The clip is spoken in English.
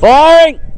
Firing!